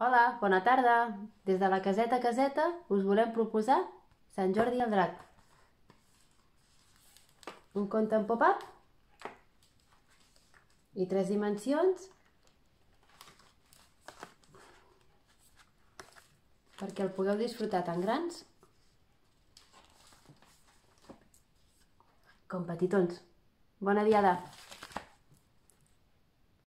Hola, bona tarda. Des de la caseta Caseta us volem proposar Sant Jordi el Drac. Un conte en pop-up i tres dimensions perquè el pugueu disfrutar tan grans com petitons. Bona diada!